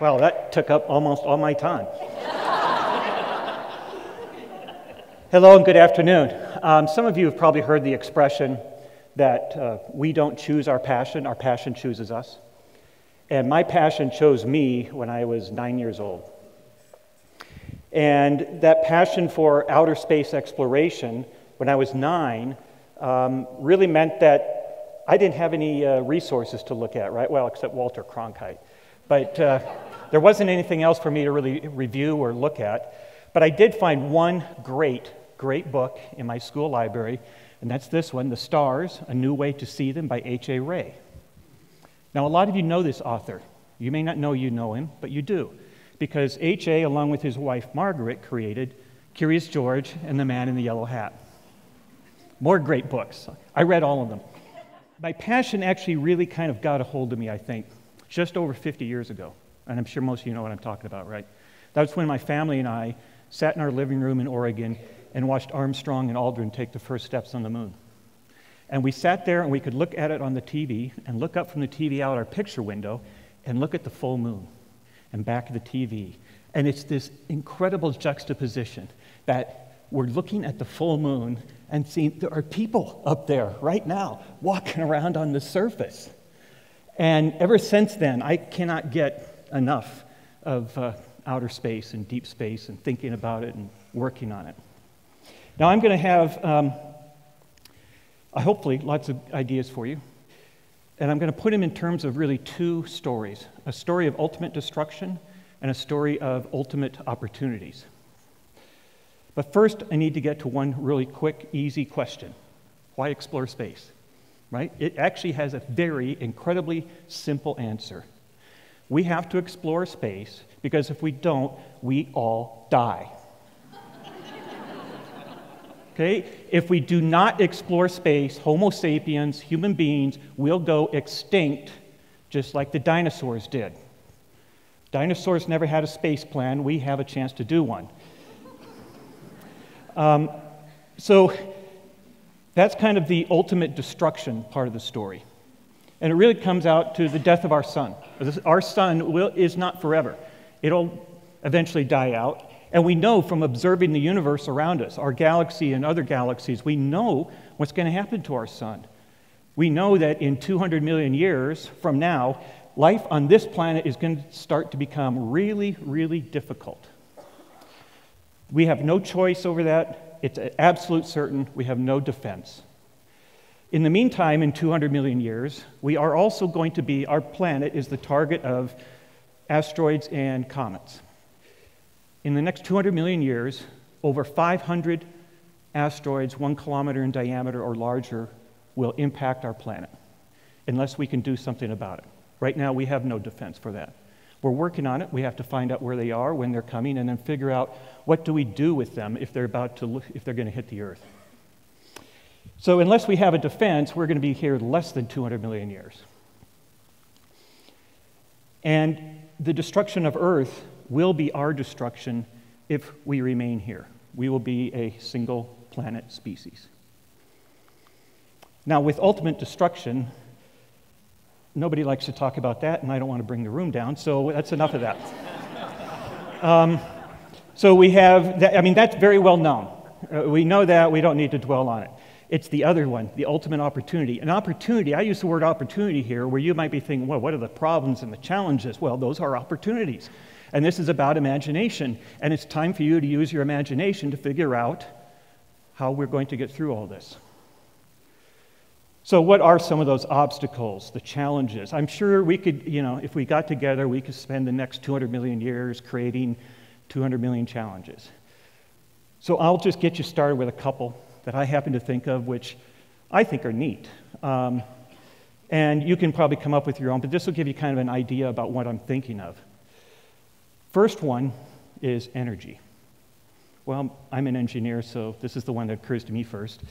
Well, that took up almost all my time. Hello and good afternoon. Um, some of you have probably heard the expression that uh, we don't choose our passion, our passion chooses us. And my passion chose me when I was nine years old. And that passion for outer space exploration when I was nine um, really meant that I didn't have any uh, resources to look at, right? Well, except Walter Cronkite. But uh, there wasn't anything else for me to really review or look at. But I did find one great great book in my school library, and that's this one, The Stars A New Way to See Them by H.A. Rey. Now, a lot of you know this author. You may not know you know him, but you do, because H.A., along with his wife Margaret, created Curious George and the Man in the Yellow Hat. More great books. I read all of them. My passion actually really kind of got a hold of me, I think, just over 50 years ago. And I'm sure most of you know what I'm talking about, right? That was when my family and I sat in our living room in Oregon and watched Armstrong and Aldrin take the first steps on the moon. And we sat there and we could look at it on the TV and look up from the TV out our picture window and look at the full moon and back at the TV. And it's this incredible juxtaposition that we're looking at the full moon and seeing there are people up there right now walking around on the surface. And ever since then, I cannot get enough of uh, outer space and deep space and thinking about it and working on it. Now, I'm going to have, um, uh, hopefully, lots of ideas for you. And I'm going to put them in terms of really two stories a story of ultimate destruction and a story of ultimate opportunities. But first, I need to get to one really quick, easy question Why explore space? Right? It actually has a very incredibly simple answer. We have to explore space because if we don't, we all die. Okay? If we do not explore space, Homo sapiens, human beings, will go extinct just like the dinosaurs did. Dinosaurs never had a space plan. We have a chance to do one. Um, so that's kind of the ultimate destruction part of the story. And it really comes out to the death of our sun. Our sun will, is not forever, it'll eventually die out. And we know from observing the universe around us, our galaxy and other galaxies, we know what's going to happen to our sun. We know that in 200 million years from now, life on this planet is going to start to become really, really difficult. We have no choice over that. It's absolute certain. We have no defense. In the meantime, in 200 million years, we are also going to be, our planet is the target of asteroids and comets. In the next 200 million years, over 500 asteroids, one kilometer in diameter or larger, will impact our planet unless we can do something about it. Right now, we have no defense for that. We're working on it. We have to find out where they are, when they're coming, and then figure out what do we do with them if they're about to, if they're going to hit the Earth. So, unless we have a defense, we're going to be here less than 200 million years. And the destruction of Earth will be our destruction if we remain here. We will be a single planet species. Now, with ultimate destruction, nobody likes to talk about that, and I don't want to bring the room down, so that's enough of that. um, so we have, that, I mean, that's very well known. Uh, we know that, we don't need to dwell on it. It's the other one, the ultimate opportunity. An opportunity, I use the word opportunity here, where you might be thinking, well, what are the problems and the challenges? Well, those are opportunities. And this is about imagination. And it's time for you to use your imagination to figure out how we're going to get through all this. So, what are some of those obstacles, the challenges? I'm sure we could, you know, if we got together, we could spend the next 200 million years creating 200 million challenges. So, I'll just get you started with a couple that I happen to think of, which I think are neat. Um, and you can probably come up with your own, but this will give you kind of an idea about what I'm thinking of. First one is energy. Well, I'm an engineer, so this is the one that occurs to me first.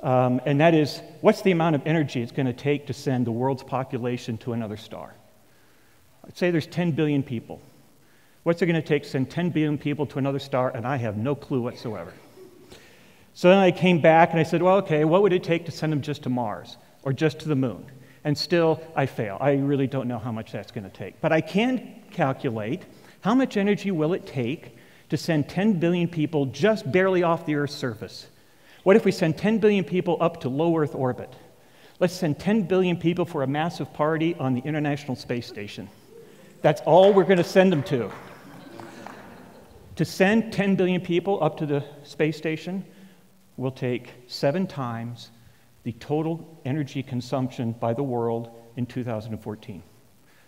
Um, and that is what's the amount of energy it's going to take to send the world's population to another star? Let's say there's 10 billion people. What's it going to take to send 10 billion people to another star? And I have no clue whatsoever. So then I came back and I said, well, okay, what would it take to send them just to Mars? or just to the moon. And still, I fail. I really don't know how much that's going to take. But I can calculate how much energy will it take to send 10 billion people just barely off the Earth's surface. What if we send 10 billion people up to low Earth orbit? Let's send 10 billion people for a massive party on the International Space Station. That's all we're going to send them to. to send 10 billion people up to the space station will take seven times the total energy consumption by the world in 2014.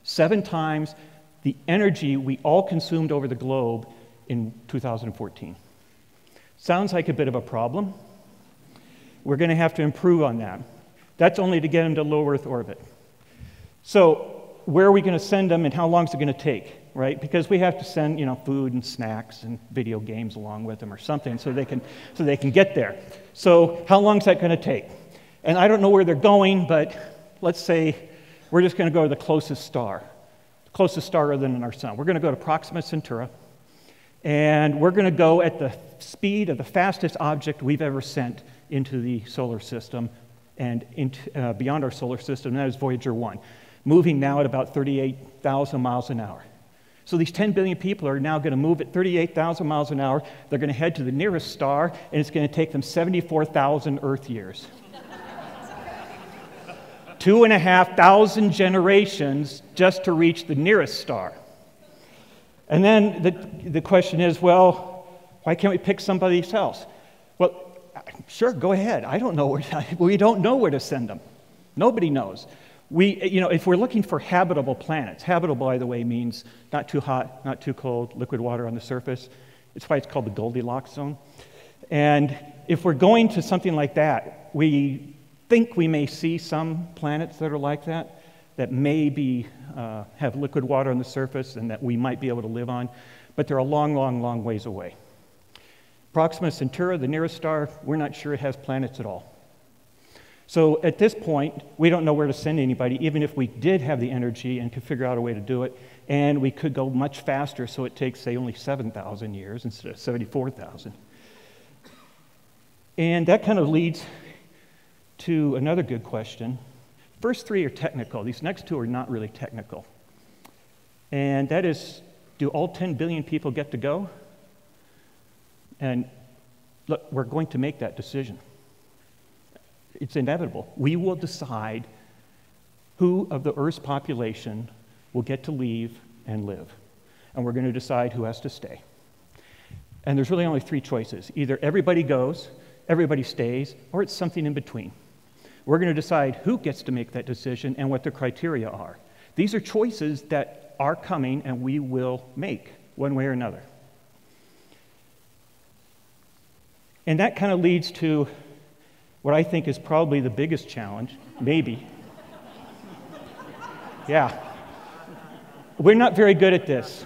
Seven times the energy we all consumed over the globe in 2014. Sounds like a bit of a problem. We're going to have to improve on that. That's only to get them to low Earth orbit. So, where are we going to send them and how long is it going to take, right? Because we have to send, you know, food and snacks and video games along with them or something so they can, so they can get there. So, how long is that going to take? And I don't know where they're going, but let's say we're just going to go to the closest star, the closest star other than our sun. We're going to go to Proxima Centauri, and we're going to go at the speed of the fastest object we've ever sent into the solar system and into, uh, beyond our solar system, and that is Voyager 1, moving now at about 38,000 miles an hour. So these 10 billion people are now going to move at 38,000 miles an hour. They're going to head to the nearest star, and it's going to take them 74,000 Earth years. Two and a half thousand generations just to reach the nearest star. And then the, the question is well, why can't we pick somebody else? Well, sure, go ahead. I don't know where, we don't know where to send them. Nobody knows. We, you know, if we're looking for habitable planets, habitable, by the way, means not too hot, not too cold, liquid water on the surface. It's why it's called the Goldilocks zone. And if we're going to something like that, we think we may see some planets that are like that, that may be, uh, have liquid water on the surface and that we might be able to live on, but they're a long, long, long ways away. Proxima Centauri, the nearest star, we're not sure it has planets at all. So at this point, we don't know where to send anybody, even if we did have the energy and could figure out a way to do it. And we could go much faster, so it takes, say, only 7,000 years instead of 74,000. And that kind of leads to another good question. First three are technical, these next two are not really technical. And that is do all 10 billion people get to go? And look, we're going to make that decision. It's inevitable. We will decide who of the Earth's population will get to leave and live. And we're going to decide who has to stay. And there's really only three choices either everybody goes, everybody stays, or it's something in between. We're going to decide who gets to make that decision and what the criteria are. These are choices that are coming and we will make one way or another. And that kind of leads to what I think is probably the biggest challenge, maybe. yeah. We're not very good at this.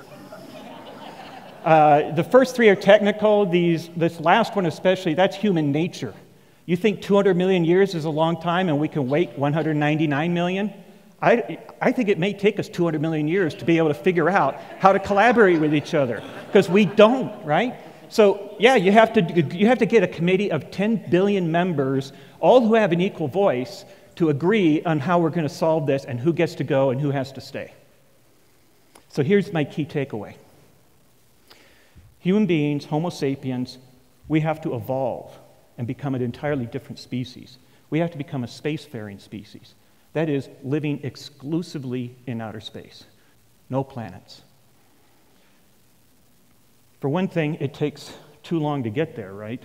Uh, the first three are technical. These, this last one, especially, that's human nature. You think 200 million years is a long time and we can wait 199 million? I, I think it may take us 200 million years to be able to figure out how to collaborate with each other because we don't, right? So, yeah, you have, to, you have to get a committee of 10 billion members, all who have an equal voice, to agree on how we're going to solve this and who gets to go and who has to stay. So, here's my key takeaway human beings, Homo sapiens, we have to evolve and become an entirely different species. We have to become a spacefaring species. That is, living exclusively in outer space, no planets. For one thing, it takes too long to get there, right?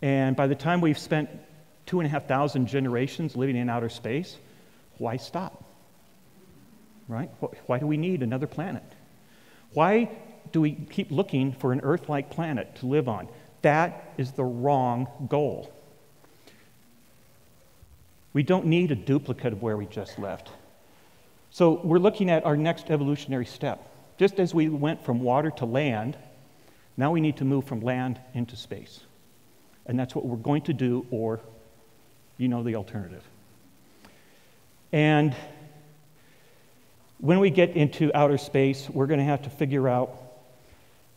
And by the time we've spent two and a half thousand generations living in outer space, why stop? Right? Why do we need another planet? Why do we keep looking for an Earth like planet to live on? That is the wrong goal. We don't need a duplicate of where we just left. So we're looking at our next evolutionary step. Just as we went from water to land, now we need to move from land into space. And that's what we're going to do, or you know the alternative. And when we get into outer space, we're going to have to figure out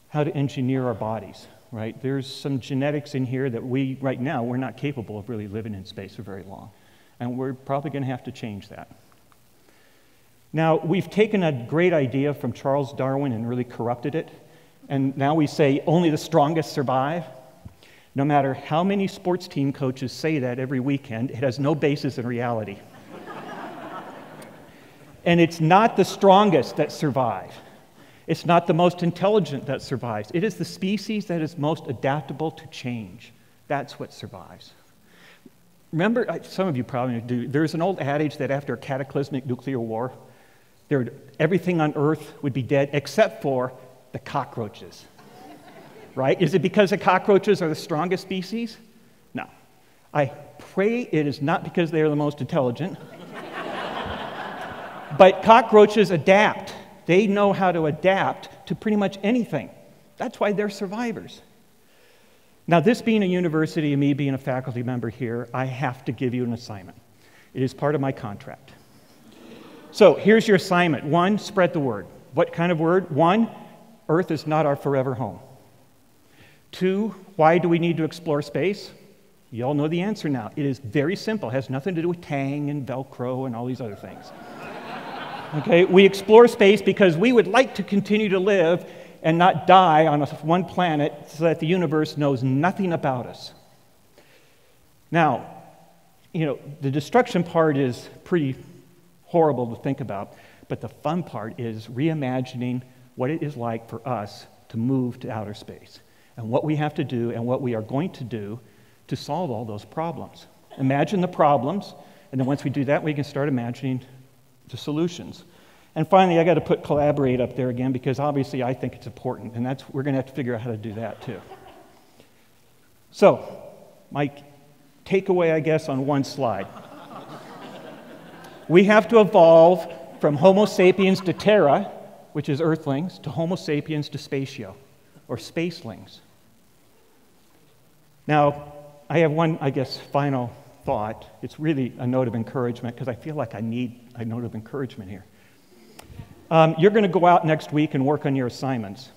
how to engineer our bodies right? There's some genetics in here that we, right now, we're not capable of really living in space for very long. and we're probably going to have to change that. Now, we've taken a great idea from Charles Darwin and really corrupted it, and now we say only the strongest survive. No matter how many sports team coaches say that every weekend, it has no basis in reality. and it's not the strongest that survive. It's not the most intelligent that survives. It is the species that is most adaptable to change. That's what survives. Remember, some of you probably do, there's an old adage that after a cataclysmic nuclear war, there, everything on earth would be dead except for the cockroaches. right? Is it because the cockroaches are the strongest species? No. I pray it is not because they are the most intelligent. but cockroaches adapt. They know how to adapt to pretty much anything. That's why they're survivors. Now, this being a university and me being a faculty member here, I have to give you an assignment. It is part of my contract. So here's your assignment one, spread the word. What kind of word? One, Earth is not our forever home. Two, why do we need to explore space? You all know the answer now. It is very simple, it has nothing to do with Tang and Velcro and all these other things. Okay, we explore space because we would like to continue to live and not die on a, one planet so that the universe knows nothing about us. Now, you know, the destruction part is pretty horrible to think about, but the fun part is reimagining what it is like for us to move to outer space and what we have to do and what we are going to do to solve all those problems. Imagine the problems, and then once we do that, we can start imagining the solutions. And finally, I got to put collaborate up there again because obviously I think it's important, and that's we're going to have to figure out how to do that too. So, my takeaway, I guess, on one slide. We have to evolve from Homo sapiens to Terra, which is Earthlings, to Homo sapiens to Spatio, or Spacelings. Now, I have one, I guess, final thought. It's really a note of encouragement because I feel like I need a note of encouragement here. Um, you're going to go out next week and work on your assignments.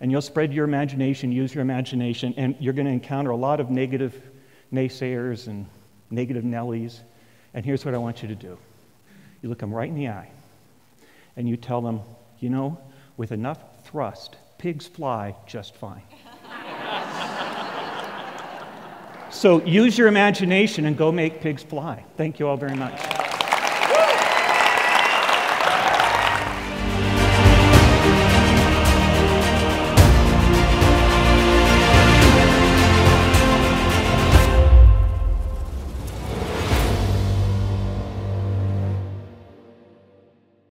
And you'll spread your imagination, use your imagination, and you're going to encounter a lot of negative naysayers and negative Nellies. And here's what I want you to do you look them right in the eye, and you tell them, you know, with enough thrust, pigs fly just fine. so use your imagination and go make pigs fly. Thank you all very much.